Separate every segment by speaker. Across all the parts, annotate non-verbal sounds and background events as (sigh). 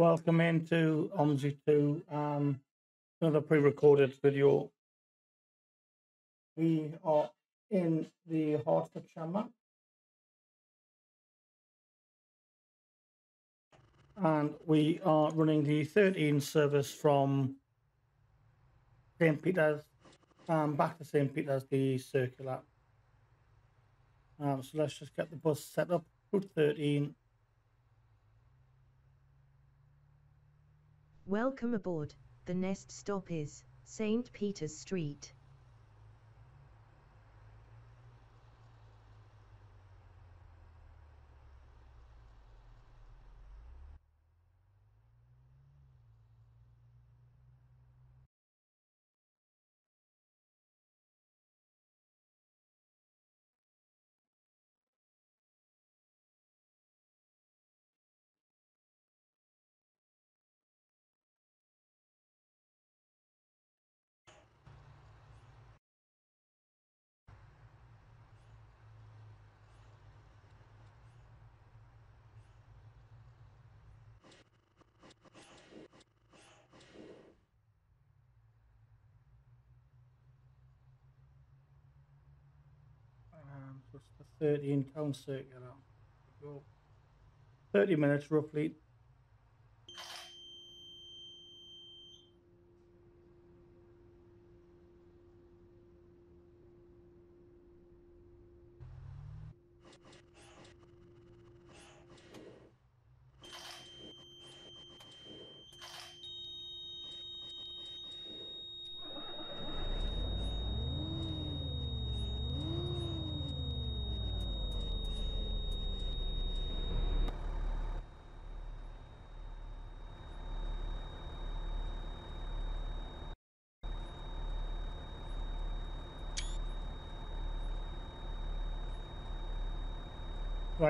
Speaker 1: Welcome into OMSI 2, um, another pre-recorded video. We are in the Hertfordshire map. And we are running the 13 service from St. Peter's um, back to St. Peter's, the circular. Um, so let's just get the bus set up. Route 13.
Speaker 2: Welcome aboard. The next stop is St. Peter's Street.
Speaker 1: So it's the 13 town circular. 30 minutes roughly.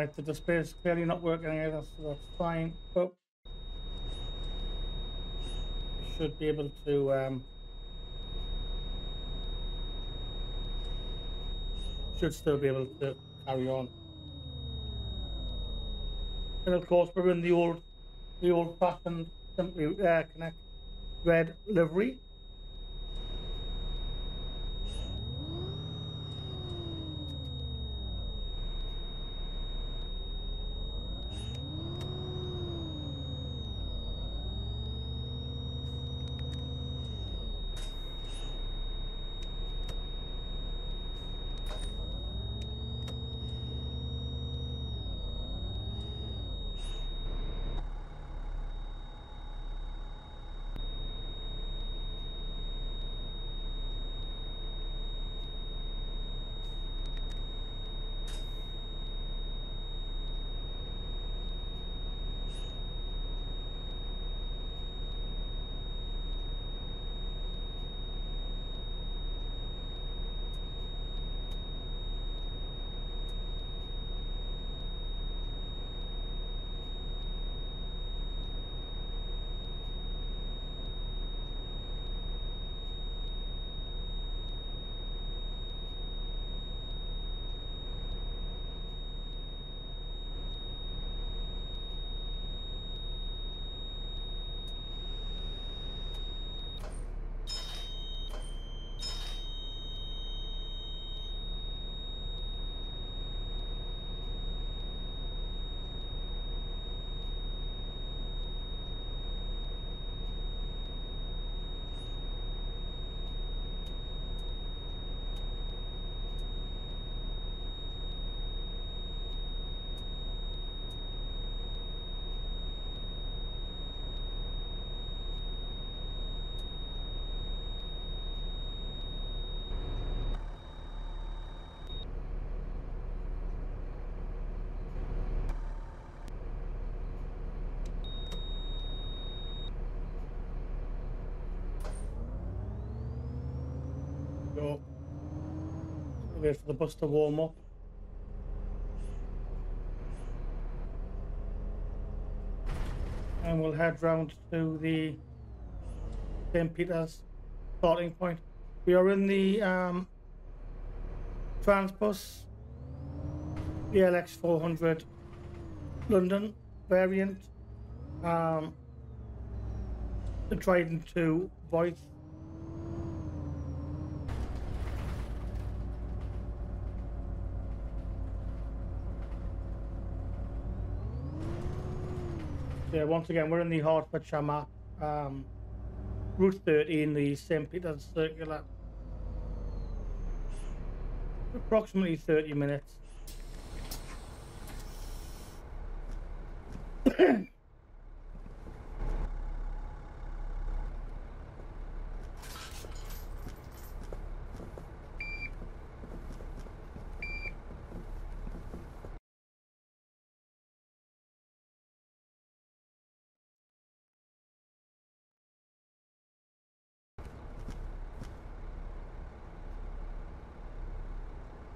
Speaker 1: Right, the display is clearly not working either, so that's fine. But should be able to um, should still be able to carry on. And of course, we're in the old, the old-fashioned Simply uh, Connect red livery. For the bus to warm up. And we'll head round to the St. Peter's starting point. We are in the um, Transbus, the ALX400 London variant. Um, the Trident 2 voice. Yeah, once again, we're in the Hertfordshire map. Um, Route 13, the St. Peter's Circular. Approximately 30 minutes.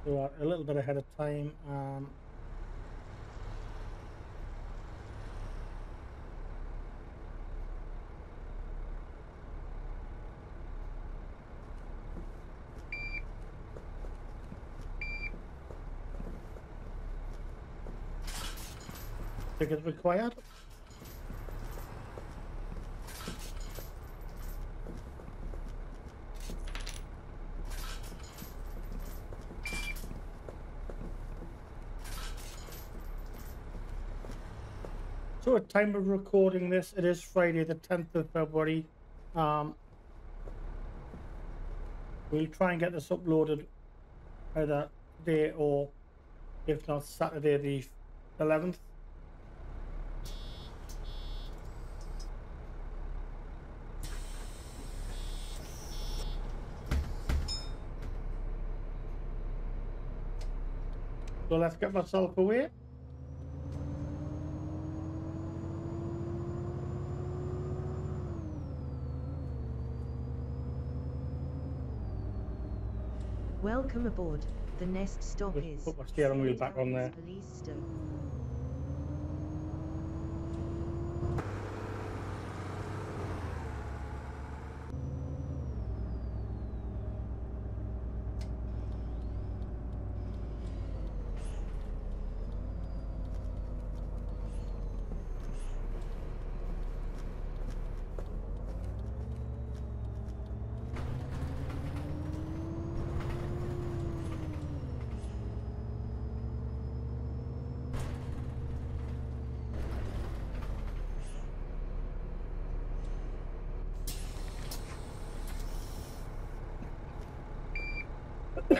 Speaker 1: We are a little bit ahead of time. Um, ticket required. At time of recording this, it is Friday the 10th of February. Um, we'll try and get this uploaded either today or if not Saturday the 11th. So let's get myself away.
Speaker 2: Welcome aboard. The next stop
Speaker 1: Just
Speaker 2: is
Speaker 1: put my steering wheel back on there.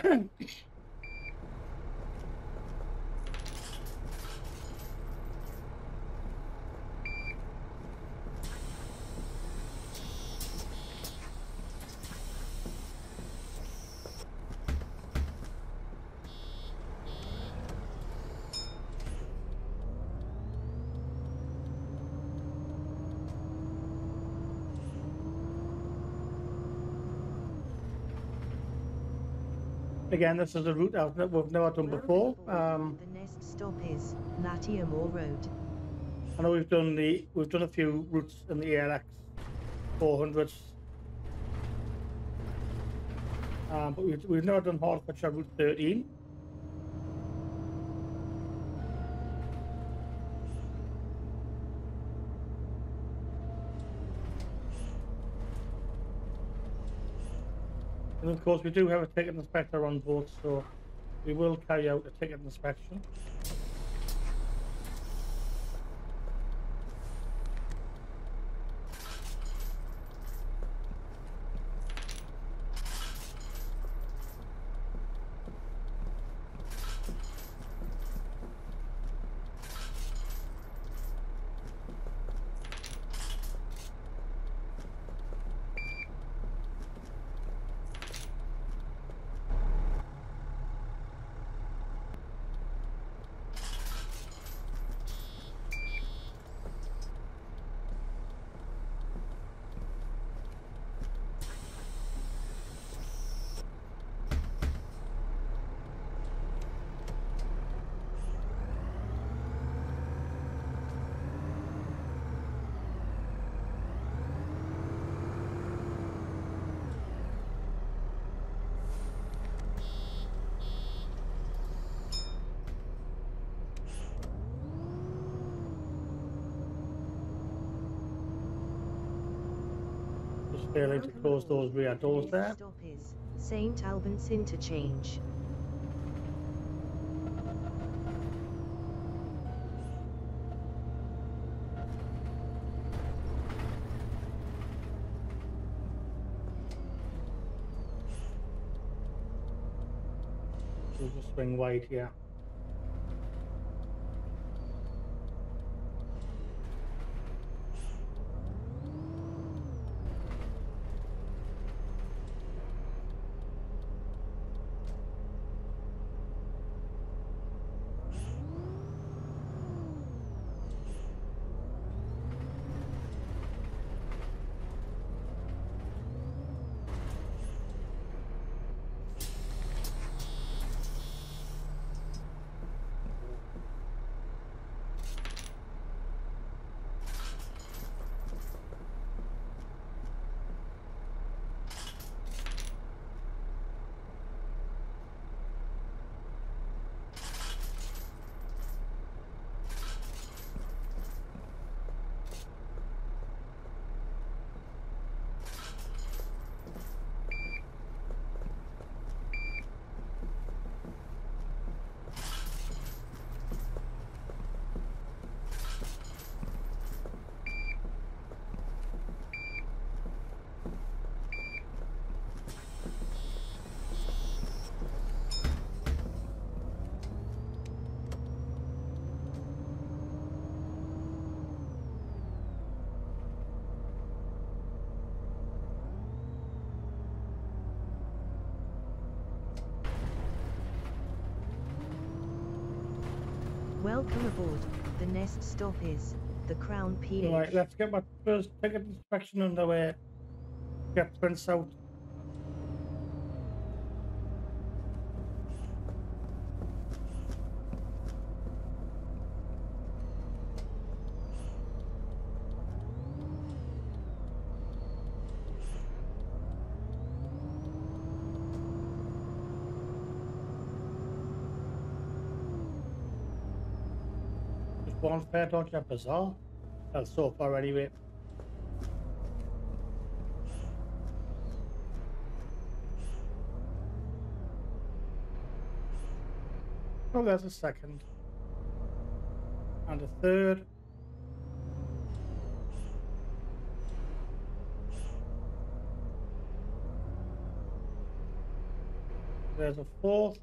Speaker 2: Albans Police Stow.
Speaker 1: Again, this is a route I've we've never done before. Um,
Speaker 2: the next stop is Latimer Road.
Speaker 1: I know we've done the we've done a few routes in the ALX 400s, um, but we've, we've never done Hertfordshire Route 13. And of course, we do have a ticket inspector on board, so we will carry out a ticket inspection. Close those rear doors
Speaker 2: The
Speaker 1: there.
Speaker 2: stop is St. Albans Interchange.
Speaker 1: We'll just swing wide here.
Speaker 2: Welcome aboard. The next stop is the Crown PH.
Speaker 1: Right, let's get my first ticket inspection underway. Get prints out. Just one fare dodge up bizarre. Well, so far anyway. Oh, there's a second. And a third. There's a fourth.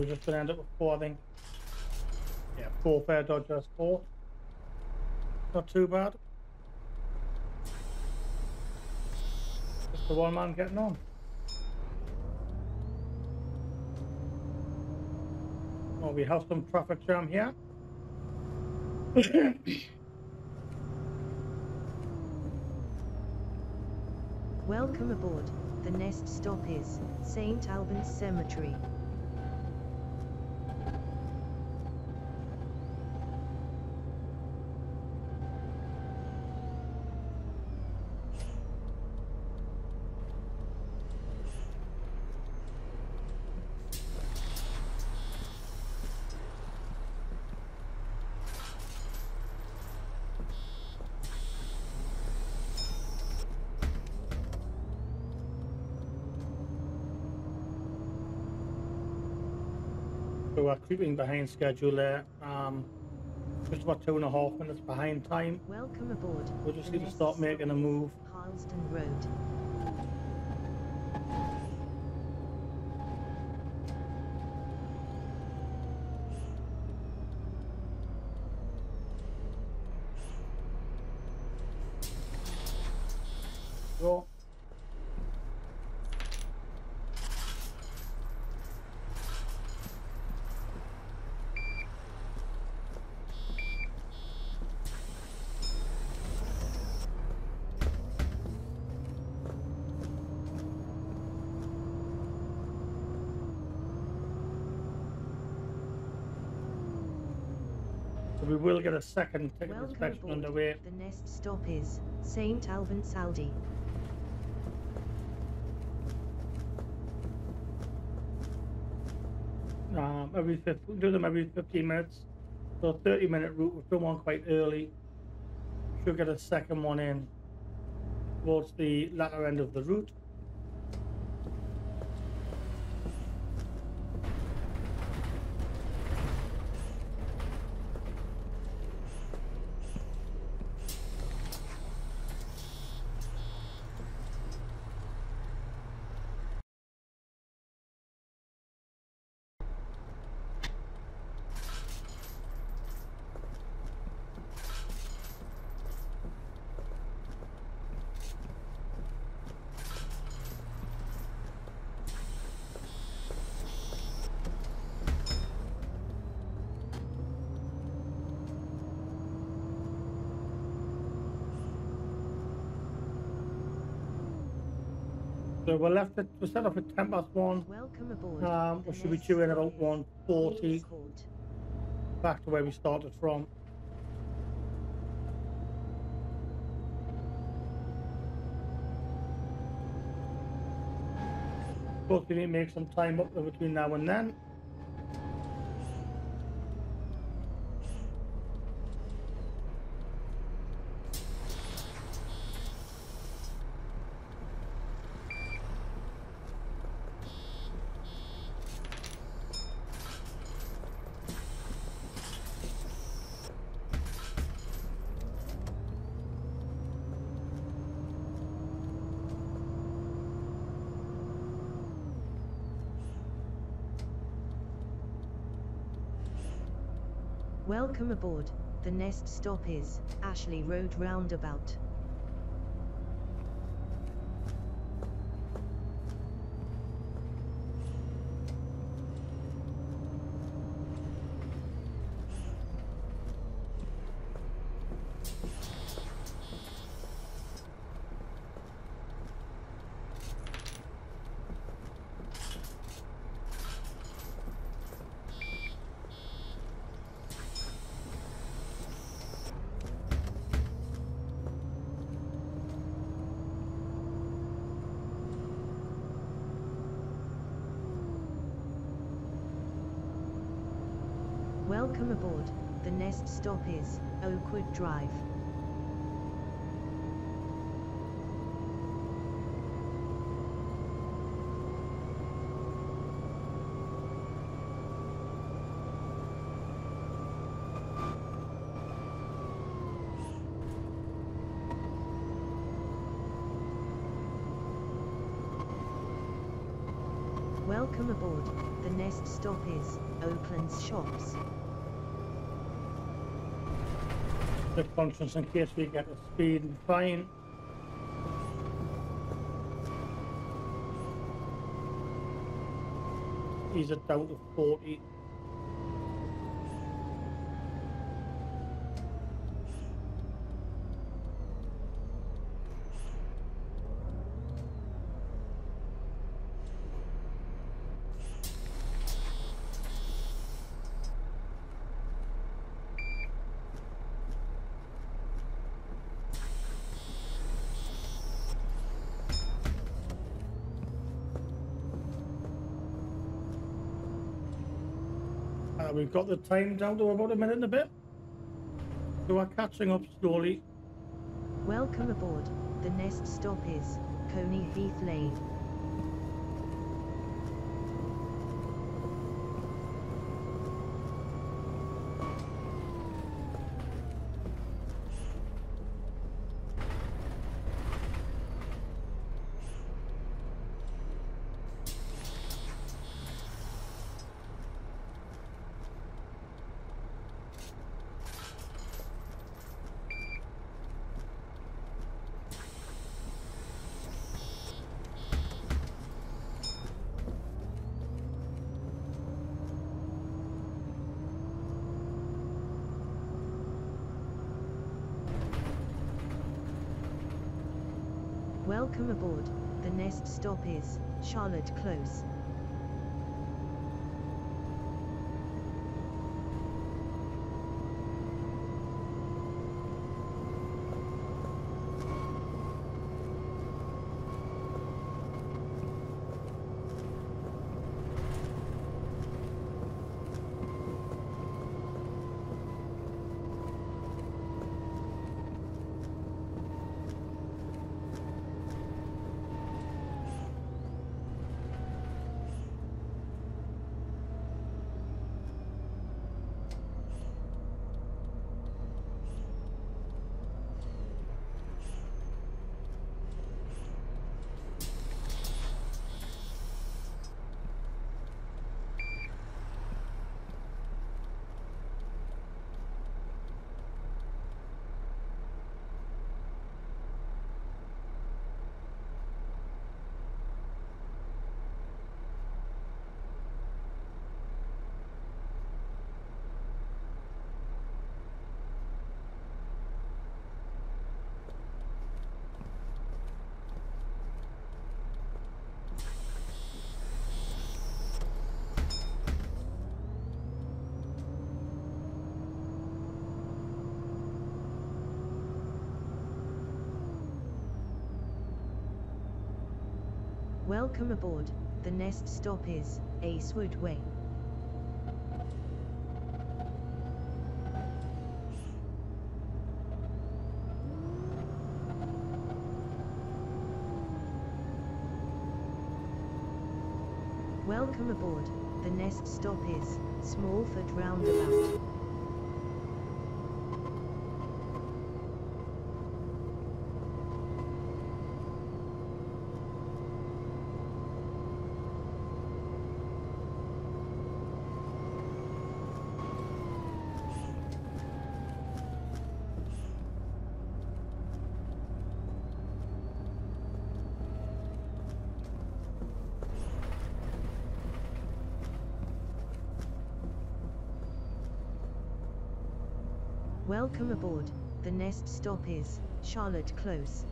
Speaker 1: We're just gonna end up with four, I think. Yeah, four fare dodgers, four. Not too bad. Just the one man getting on. Well, we have some traffic jam here. (coughs)
Speaker 2: Welcome aboard. The next stop is St. Albans Cemetery.
Speaker 1: So we're creeping behind schedule there. Um, just about two and a half minutes behind time.
Speaker 2: Welcome aboard.
Speaker 1: We'll just need to start
Speaker 2: stop
Speaker 1: making a move.
Speaker 2: Harlesden Road.
Speaker 1: Go. we will get a second ticket
Speaker 2: Welcome
Speaker 1: inspection
Speaker 2: aboard.
Speaker 1: underway.
Speaker 2: The next stop is St. Albans Aldi.
Speaker 1: Um, every 50, we do them every 15 minutes. So 30 minute route, we've done one quite early. Should get a second one in towards the latter end of the route. We're left at, we're set off at 10 past 1.
Speaker 2: Welcome aboard.
Speaker 1: Um, we should be due in about
Speaker 2: is
Speaker 1: 140 back to where we started from. Of course, we need to make some time up between now and then.
Speaker 2: Welcome aboard. The next stop is Ashley Road Roundabout. Welcome aboard. The next stop is Oakwood Drive. Welcome aboard. The next stop is Oakland's Shops.
Speaker 1: The conscience in case we get a speed fine. He's it down to 40. We've got the time down to about a minute and a bit. So we're catching up slowly.
Speaker 2: Welcome aboard. The next stop is Colney Heath Lane. Welcome aboard. The next stop is Charlotte Close. Welcome aboard. The next stop is Acewood Way. Welcome aboard. The next stop is Smallford Roundabout. Welcome aboard. The next stop is Charlotte Close.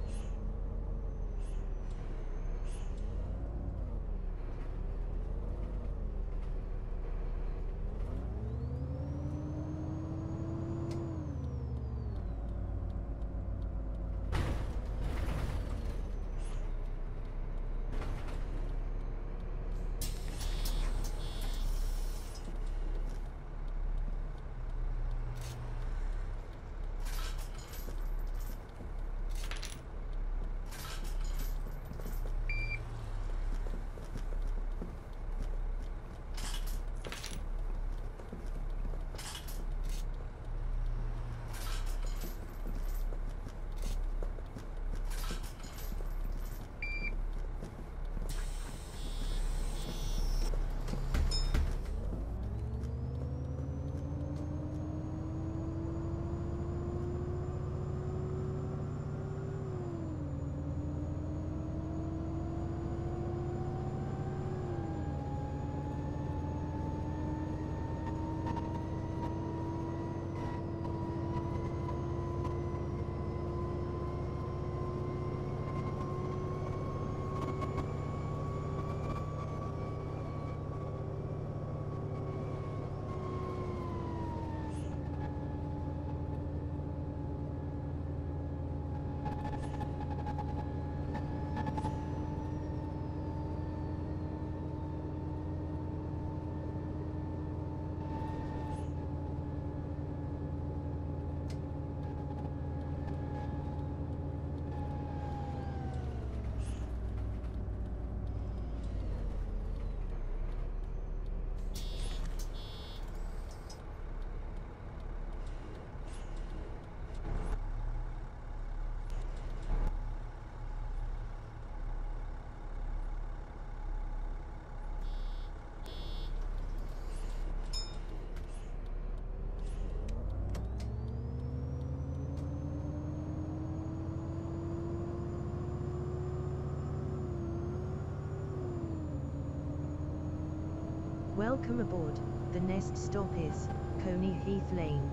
Speaker 2: Welcome aboard. The next stop is Colney Heath Lane.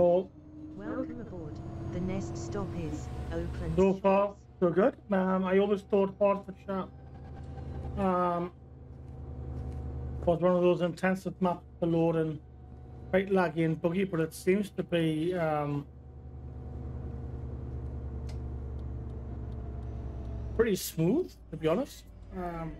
Speaker 1: So,
Speaker 2: Welcome aboard. The next stop is Oakland.
Speaker 1: so far, so good. Um, I always thought Hertfordshire um, was one of those intensive maps for loading, quite laggy and buggy, but it seems to be um, pretty smooth, to be honest. Um,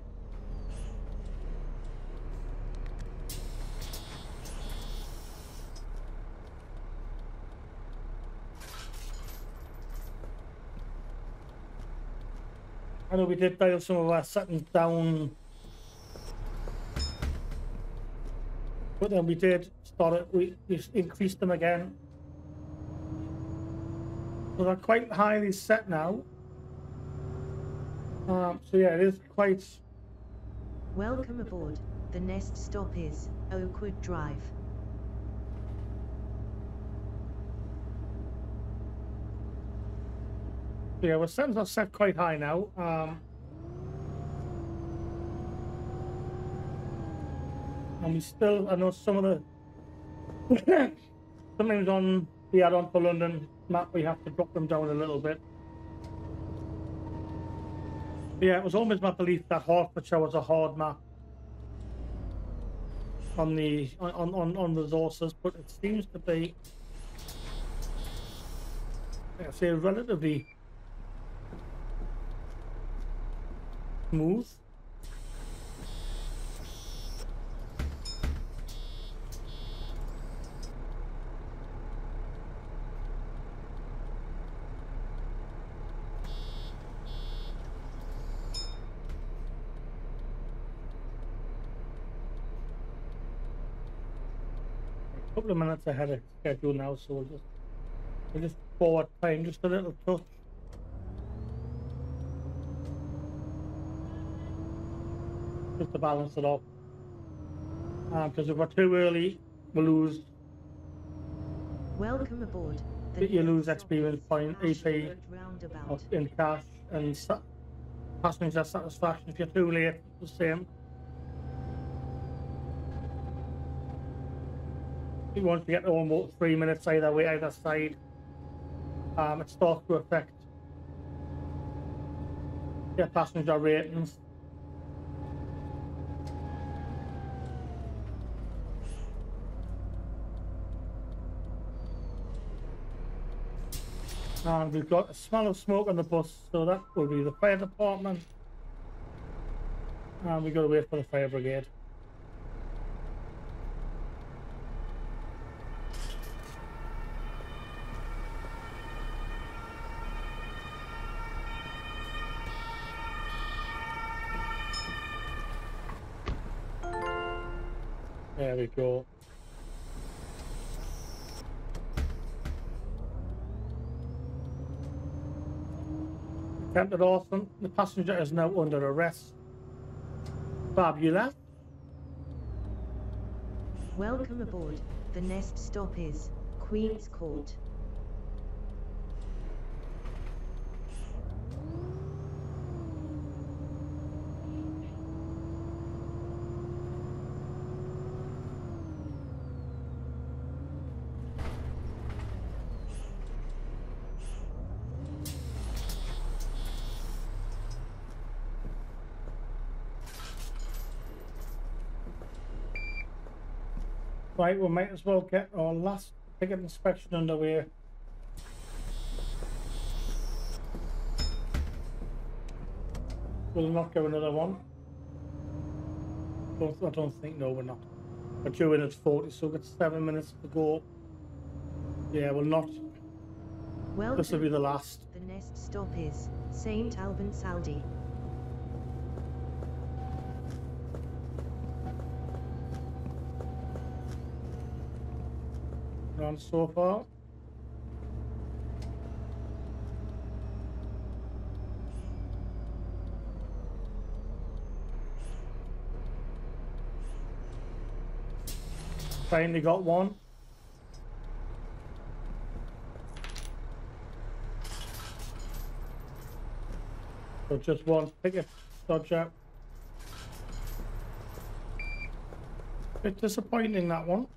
Speaker 1: I know we did dial some of our settings down, but then we did start it. We, we increased them again. So they're quite highly set now. Um, so yeah, it is quite.
Speaker 2: Welcome aboard. The next stop is Oakwood Drive.
Speaker 1: Yeah, well, settings are set quite high now. Um, and we still, I know some of the (laughs) sometimes on the add-on for London map we have to drop them down a little bit. But yeah, it was always my belief that Hertfordshire was a hard map on the on on on resources, but it seems to be, I say, relatively smooth. A couple of minutes ahead of schedule now, so we'll just we'll just forward time just a little. Just to balance it off. Because if we're too early, we lose.
Speaker 2: Welcome aboard.
Speaker 1: You lose experience point, EP,
Speaker 2: Roundabout.
Speaker 1: in cash and sa- passenger satisfaction. If you're too late, the same. You want to get almost three minutes either way, either side. Um, it starts to affect your passenger ratings. And we've got a smell of smoke on the bus, so that will be the fire department. And we've got to wait for the fire brigade. There we go. Attempted arson. The passenger is now under arrest. Fabulous.
Speaker 2: Welcome aboard. The next stop is Queen's Court.
Speaker 1: Right, we might as well get our last ticket inspection underway. We'll not go another one. Don't, I don't think, no, we're not. We're due in at 40, so we've got seven minutes to go. Yeah, we'll not.
Speaker 2: Welcome.
Speaker 1: This will be the last.
Speaker 2: The next stop is St. Albans Aldi.
Speaker 1: None so far. Finally got one. So just one ticket, dodge out. Bit disappointing that one.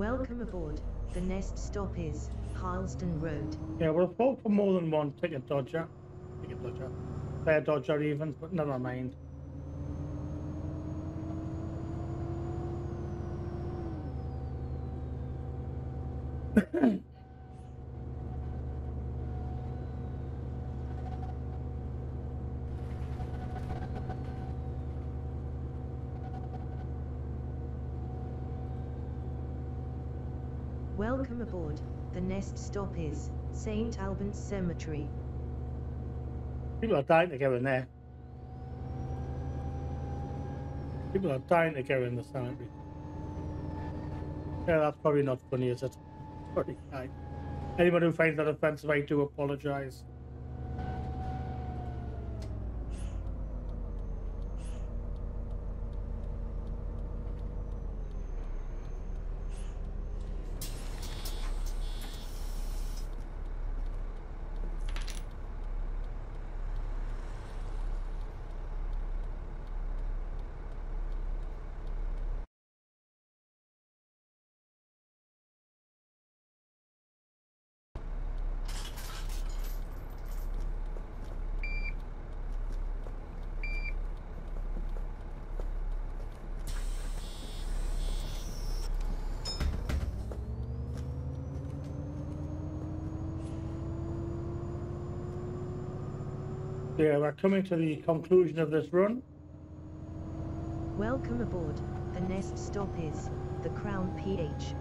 Speaker 2: Welcome aboard. The next stop is Harlesden Road.
Speaker 1: Yeah, we'll vote for more than one ticket dodger. Ticket dodger. Fare dodger even, but never mind. (laughs)
Speaker 2: Welcome aboard. The next stop is St. Albans Cemetery.
Speaker 1: People are dying to go in there. People are dying to go in the cemetery. Yeah, that's probably not funny, is it? Pretty high. Anyone who finds that offensive, I do apologise. Yeah, we're coming to the conclusion of this run.
Speaker 2: Welcome aboard. The next stop is the Crown PH.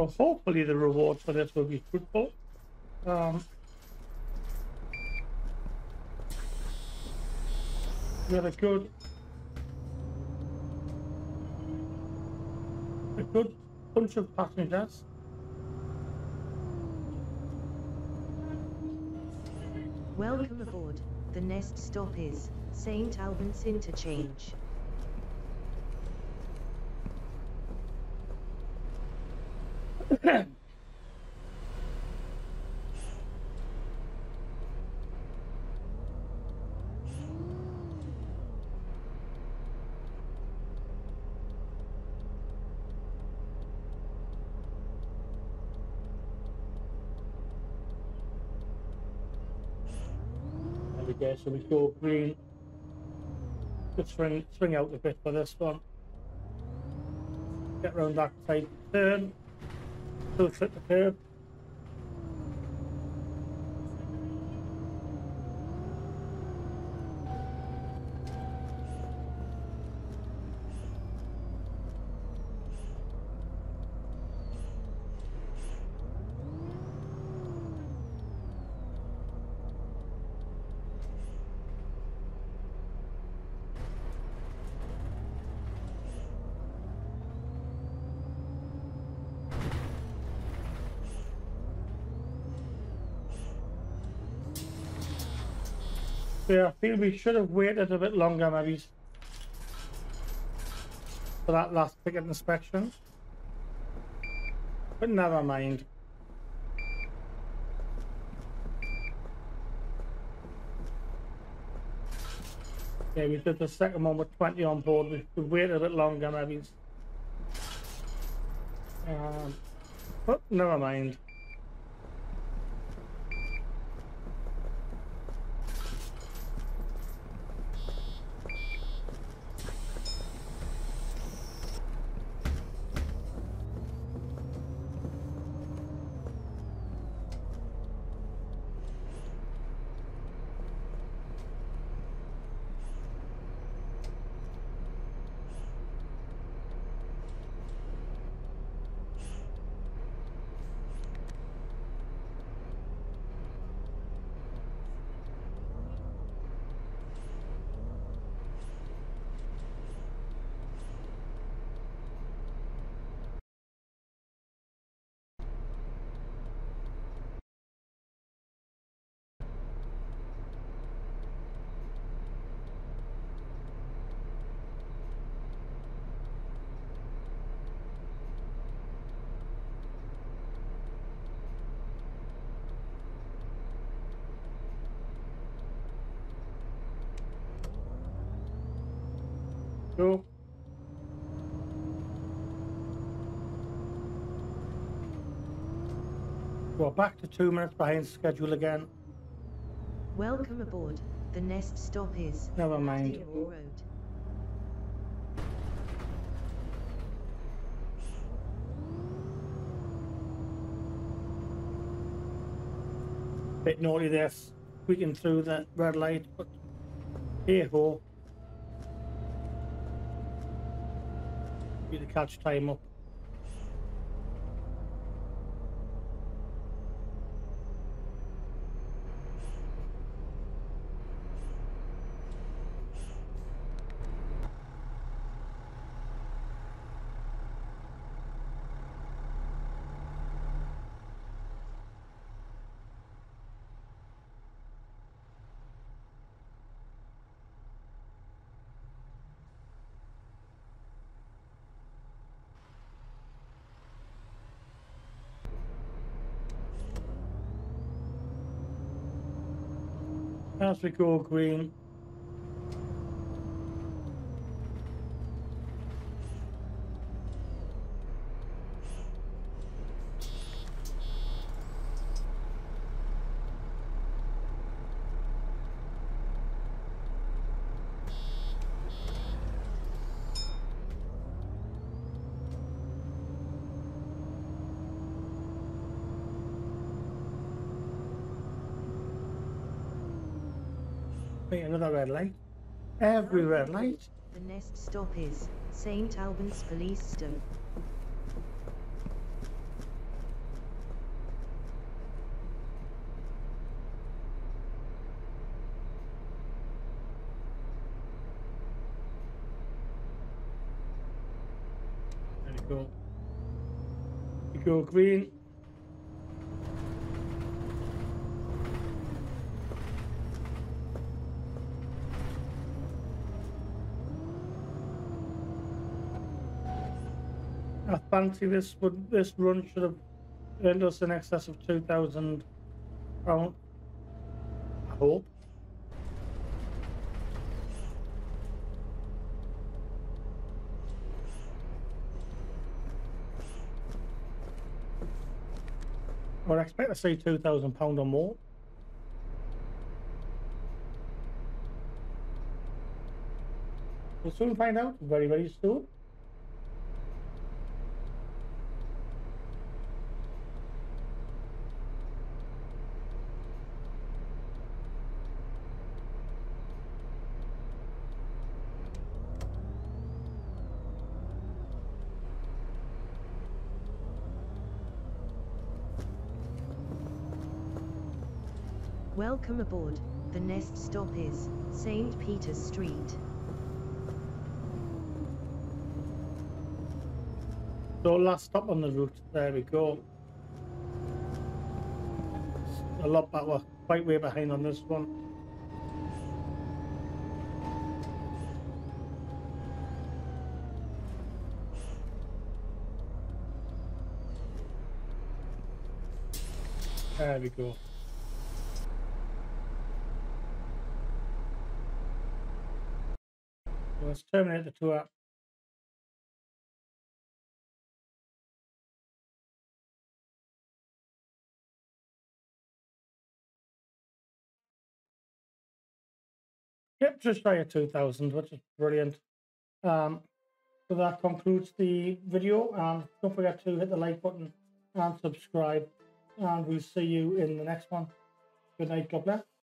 Speaker 1: So hopefully the reward for this will be fruitful. Um, we had a good, a good bunch of passengers.
Speaker 2: Welcome aboard. The next stop is St. Albans Interchange.
Speaker 1: Go. So we go green. Just swing, swing out a bit for this one. Get round that side turn. Still flip the curb. Yeah, I feel we should have waited a bit longer, maybe, for that last ticket inspection. But never mind. Yeah, we did the second one with 20 on board. We we waited a bit longer, maybe. Um, but never mind. Cool. We're back to two minutes behind schedule again.
Speaker 2: Welcome aboard. The next stop is
Speaker 1: Never mind.
Speaker 2: Road.
Speaker 1: Bit naughty there, squeaking through that red light, but hey Be the catch time up. Go green. Wait, another red light. Every red light.
Speaker 2: The next stop is St. Albans Police Station.
Speaker 1: There we go. We go green. I fancy this would this run should have earned us in excess of two thousand pound. I hope. I would expect to see two thousand pound or more. We'll soon find out. Very, very soon.
Speaker 2: Welcome aboard. The next stop is St. Peter's Street.
Speaker 1: So last stop on the route. There we go. A lot back. We're quite way behind on this one. There we go. Let's terminate the tour. Yep, just shy of 2000, which is brilliant. Um, so that concludes the video. Um, don't forget to hit the like button and subscribe. And we'll see you in the next one. Good night, God bless.